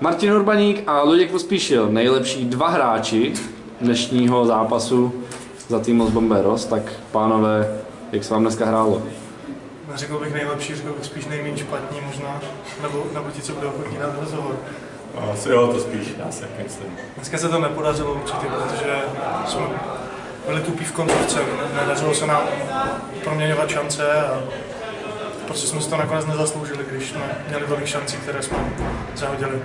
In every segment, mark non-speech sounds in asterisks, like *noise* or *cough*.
Martin Urbaník a Luděk Pospíšil, nejlepší dva hráči dnešního zápasu za tým Los Bomberos. Tak pánové, jak se vám dneska hrálo? Řekl bych nejlepší, řekl bych spíš nejméně špatný možná, nebo, nebo ti, co budou ochotní na rozhovor. Asi jo, to spíš, já si myslím. Dneska se to nepodařilo určitě, protože jsme byli tupí v koncovce, nedařilo se nám proměňovat šance a prostě jsme si to nakonec nezasloužili, když jsme měli tolik šancí, které jsme zahodili.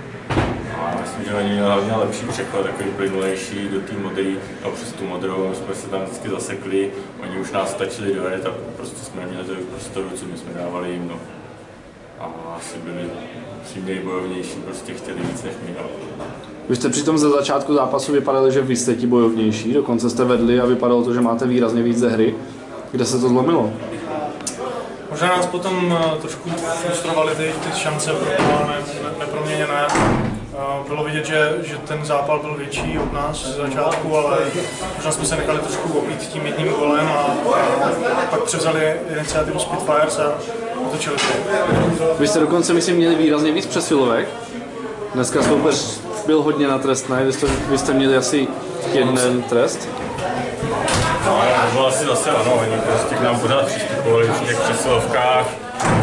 A myslím, že oni měli hlavně lepší překlad, takový plynulejší do té modrý, a přes tu modrou jsme se tam vždycky zasekli, oni už nás stačili dojet a prostě jsme neměli tolik prostoru, co my jsme dávali jim. No. A asi byli přímě bojovnější, prostě chtěli víc než my. No. Vy jste přitom ze začátku zápasu vypadali, že vy jste ti bojovnější, dokonce jste vedli a vypadalo to, že máte výrazně víc ze hry. Kde se to zlomilo? Možná nás potom eh, trošku frustrovaly ty, ty šance pro ne, neproměněné. Eh, Bylo vidět, že, že ten zápal byl větší od nás z začátku, ale možná jsme se nechali trošku opít tím jedním golem a, a pak převzali iniciativu Spitfires a otočili to. Vy jste dokonce, myslím, měli výrazně víc přesilovek. Dneska soupeř byl hodně na trestné, vy jste, vy jste měli asi jeden trest. No, to bylo asi zase ano, oni prostě k nám pořád přistupovali při těch přesilovkách,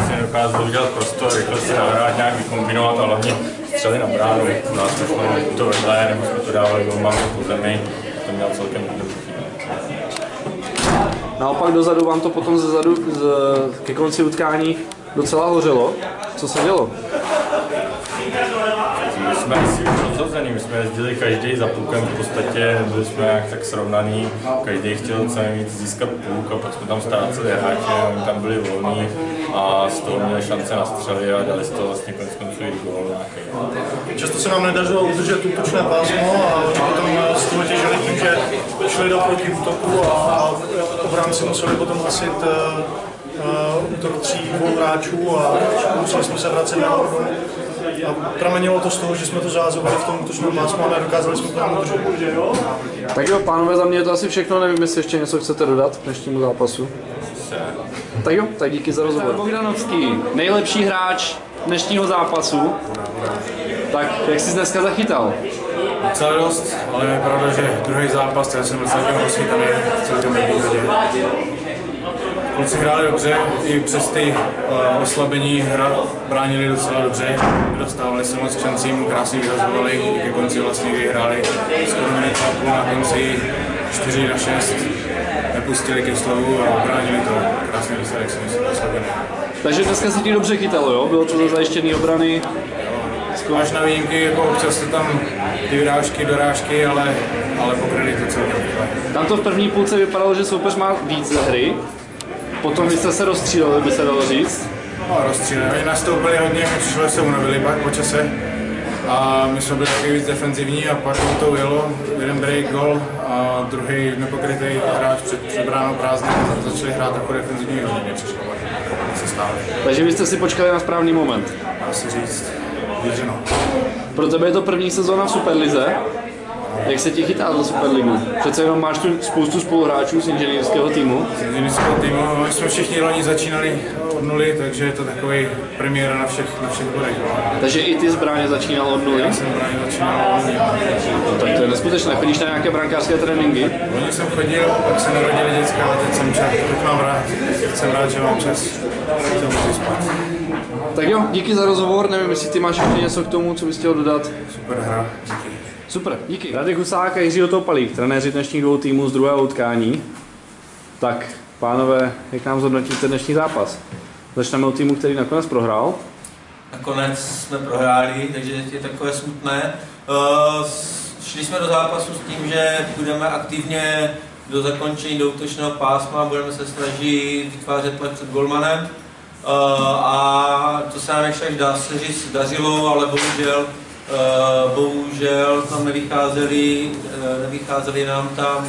si nedokázali udělat prostor, rychle si nahrát, nějak vykombinovat a hlavně střely na bránu. U nás jsme to vedle, nebo jsme to dávali golmanu po zemi, to měl celkem dobrý Naopak dozadu vám to potom ze zadu, z, ke konci utkání docela hořelo. Co se dělo? My jsme asi už rozhození, my jsme jezdili každý za půlkem v podstatě, byli jsme jak tak srovnaný, každý chtěl co nejvíc získat půlk a pak jsme tam ztráceli hráče, oni tam byli volní a z toho měli šance na střely a dali z toho vlastně konec konců i gól nějaký. Často se nám nedařilo udržet útočné pásmo a potom z toho těžili tím, že šli do protiútoku a, obránci museli potom hasit uh, uh, útok tří, dvou hráčů a museli jsme se vracet na obranu. A pramenilo to z toho, že jsme to zázovali v tom útočném pásmu a nedokázali jsme to tam udržet. Tak jo, pánové, za mě je to asi všechno, nevím, jestli ještě něco chcete dodat k dnešnímu zápasu. Tak jo, tak díky za rozhovor. Bogdanovský, nejlepší hráč dnešního zápasu. Tak, jak jsi dneska zachytal? Docela dost, ale je pravda, že druhý zápas, já jsem byl celkem rozchytaný, celkem dobrý Kluci hráli dobře, i přes ty uh, oslabení hra bránili docela dobře, dostávali se moc šancím, krásně vyhazovali, ke konci vlastně vyhráli skoro minutu na konci 4 na 6, nepustili ke slovu a bránili to. Krásný výsledek si myslím, oslabený. Takže dneska se ti dobře chytalo, jo? Bylo to za zajištěný obrany. Až na výjimky, jako občas se tam ty vyrážky, dorážky, ale, ale pokryli to celkem. Tam to v první půlce vypadalo, že soupeř má víc hry. Potom vy jste se rozstříleli, by se dalo říct. No, rozstříleli. Oni nastoupili hodně, přišlo, že se unavili pak po čase. A my jsme byli taky víc defenzivní a pak to ujelo. Jeden break, gol a druhý nepokrytý hráč před, před bránou prázdný. Začali hrát jako defenzivní hodně, mě přišlo. se stále. Takže vy jste si počkali na správný moment. Dá se říct, věřeno. Pro tebe je to první sezóna v Superlize. Jak se ti chytá za Superligu? Přece jenom máš tu spoustu spoluhráčů z inženýrského týmu. Z inženýrského týmu, my jsme všichni loni začínali od nuly, takže je to takový premiéra na všech, na všech bodech. Takže i ty zbraně začínal od nuly. Já jsem právě začínal od nuly. No, tak to je neskutečné. Chodíš na nějaké brankářské tréninky? Loni jsem chodil, pak se narodili děcka a teď jsem čas, teď mám rád, jsem rád, že mám čas se můžu spát. Tak jo, díky za rozhovor. Nevím, jestli ty máš ještě něco k tomu, co bys chtěl dodat. Super hra, díky. Super, díky. Radek Husák a Jiří Otopalík, trenéři dnešních dvou týmů z druhého utkání. Tak, pánové, jak nám zhodnotíte dnešní zápas? Začneme od týmu, který nakonec prohrál. Nakonec jsme prohráli, takže je takové smutné. Uh, šli jsme do zápasu s tím, že budeme aktivně do zakončení do útočného pásma, budeme se snažit vytvářet tlak před golmanem. Uh, a to se nám ještě dá se říct, dařilo, ale bohužel bohužel tam nevycházely, uh, nevycházely nám tam,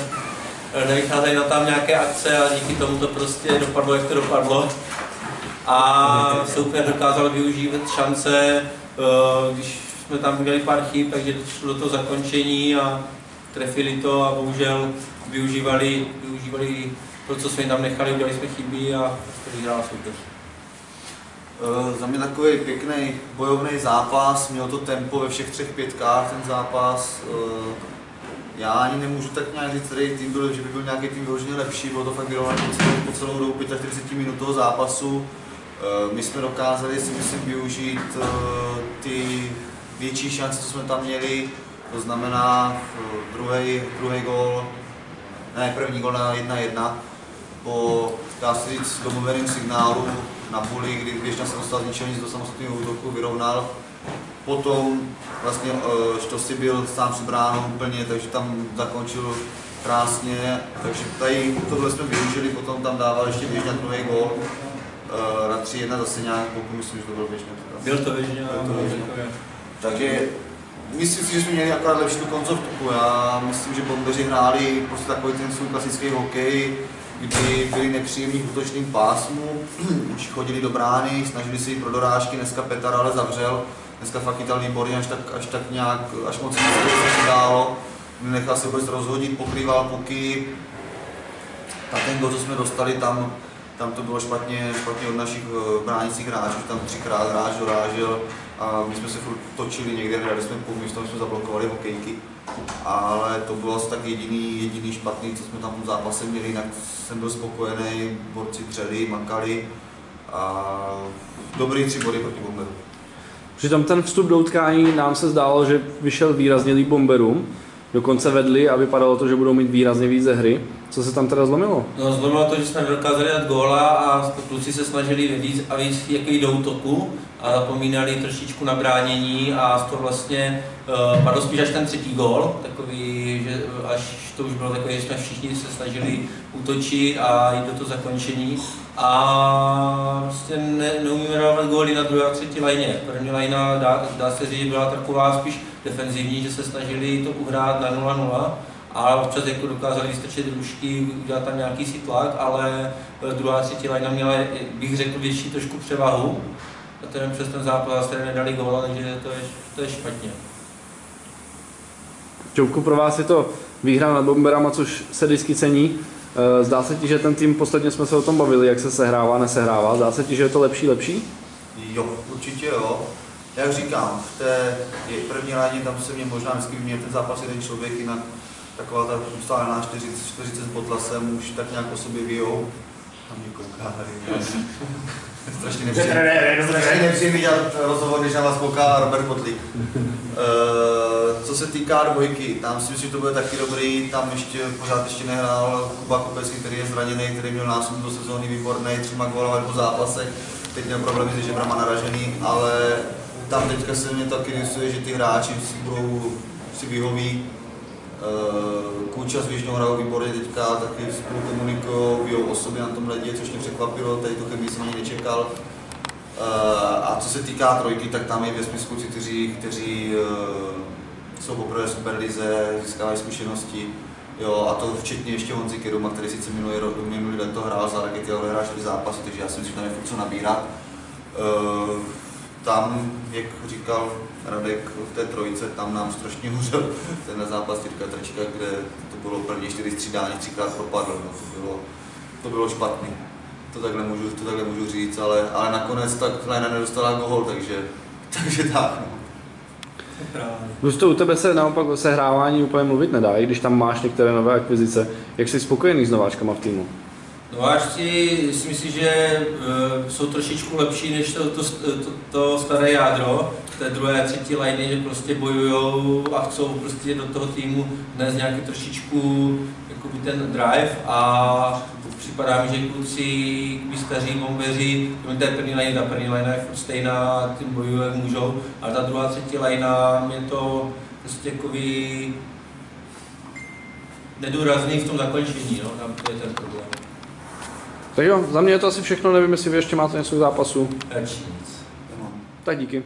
uh, nevycházely nám tam nějaké akce a díky tomu to prostě dopadlo, jak to dopadlo. A soupeř dokázal využívat šance, když jsme tam udělali pár chyb, takže šlo do toho zakončení a trefili to a bohužel využívali, využívali to, co jsme tam nechali, udělali jsme chyby a vyhrál soupeř. Eh, Za mě takový pěkný bojovný zápas, měl to tempo ve všech třech pětkách ten zápas. Eh, Já ani nemůžu tak nějak říct, který tým byl, že by byl nějaký tým vyloženě lepší, bylo to fakt vyrovnané po celou, dobu 45 minut toho zápasu. Eh, My jsme dokázali si myslím využít ty větší šance, co jsme tam měli, to znamená druhý, druhý gól, ne první gól na 1-1, po, dá se říct, domluveným signálu na puli, kdy Běžna se dostal z ničeho nic do samostatného útoku, vyrovnal. Potom vlastně uh, Štosy byl sám před bránou úplně, takže tam zakončil krásně. Takže tady tohle jsme využili, potom tam dával ještě Běžna druhý gól. Uh, na 3-1 zase nějak, pokud myslím, že to byl Běžna. Byl to to běžně. Takže myslím si, že jsme měli akorát lepší tu koncovku. Já myslím, že bombeři hráli prostě takový ten svůj klasický hokej, kdy byli nepříjemní v útočným pásmu, *clears throat* už chodili do brány, snažili se jít pro dorážky, dneska Petar ale zavřel, dneska fakt chytal výborně, až tak, až tak nějak, až moc se dálo, nechal se vůbec rozhodit, pokrýval puky, a ten gol, co jsme dostali, tam, tam to bylo špatně, špatně od našich eh, bránících hráčů, tam třikrát hráč dorážel a my jsme se furt točili někde, hráli jsme půl místo, jsme zablokovali hokejky. Ale to bylo asi tak jediný, jediný špatný, co jsme tam v tom zápase měli, jinak jsem byl spokojený, borci třeli, makali a dobrý tři body proti bomberu. Přitom ten vstup do utkání nám se zdálo, že vyšel výrazně líp bomberům. Dokonce vedli a vypadalo to, že budou mít výrazně víc ze hry. Co se tam teda zlomilo? No, zlomilo to, že jsme nedokázali dát góla a kluci se snažili víc a víc jako jít do útoku a zapomínali trošičku na bránění a z toho vlastně uh, padl spíš až ten třetí gól, takový, že až to už bylo takové, že jsme všichni se snažili útočit a jít do toho zakončení a prostě ne, neumíme dávat góly na druhé a třetí lajně. První lajna dá, dá se říct, byla taková spíš defenzivní, že se snažili to uhrát na 0-0 a občas jako dokázali vystrčit rušky, udělat tam nějaký si tlak, ale eh, druhá třetí lajna měla, eh, bych řekl, větší trošku převahu. A ten přes ten zápas které nedali góla, takže to je, to je špatně. Čouku, pro vás je to výhra nad bomberama, což se vždycky cení. Eh, Zdá se ti, že ten tým, posledně jsme se o tom bavili, jak se sehrává, nesehrává. Zdá se ti, že je to lepší, lepší? Jo, určitě jo. Jak říkám, v té je první ráně tam se mě možná vždycky vyměnil ten zápas jeden člověk, jinak taková ta ustálená 40, 40 pod lasem už tak nějak o sobě vyjou. Tam mě kouká tady. Strašně nepříjemný. Strašně nepříjemný dělat rozhovor, když na vás kouká Robert Kotlík. Uh, *laughs* co se týká dvojky, tam si myslím, že to bude taky dobrý, tam ještě pořád ještě nehrál Kuba Kopecký, který je zraněný, který měl nástup do sezóny výborný, třema gólama po zápasech, teď měl problémy s žebrama naražený, ale tam teďka se mě taky rysuje, že ty hráči si budou si vyhoví. Eh, Kůča s Věžnou hrajou výborně teďka, taky spolu komunikují, bijou o sobě na tom ledě, což mě překvapilo, tady to chemii jsem ani nečekal. Eh, A co se týká trojky, tak tam je smyslu kluci, kteří, kteří eh, jsou poprvé v Superlize, získávají zkušenosti. Jo, a to včetně ještě Honzi Kiruma, který sice minulý, rok, minulý leto hrál za Rakety, ale hrál zápasy, takže já si myslím, že tam je furt co nabírat. Tam, jak říkal Radek v té trojice, tam nám strašně hořel ten zápas Jirka Trčka, kde to bylo první čtyři střídání, třikrát propadl. No, to, bylo, to bylo špatný. To takhle můžu, to takhle můžu říct, ale, ale nakonec tak Lena nedostala gol, takže, takže tak. No. Plus to u tebe se naopak o sehrávání úplně mluvit nedá, i když tam máš některé nové akvizice. Jak jsi spokojený s nováčkama v týmu? Nováčci si myslím, že uh, jsou trošičku lepší než to, to, to, to staré jádro té druhé a třetí liny, že prostě bojují a chcou prostě do toho týmu dnes nějaký trošičku jakoby ten drive a připadá mi, že kluci, staří bombeři, to je první line, ta první line je furt stejná, tím bojují můžou, ale ta druhá třetí line mě to prostě jakoby nedůrazný v tom zakončení, no, tam to je ten problém. Tak jo, za mě je to asi všechno, nevím, jestli vy ještě máte něco k zápasu. Tak díky.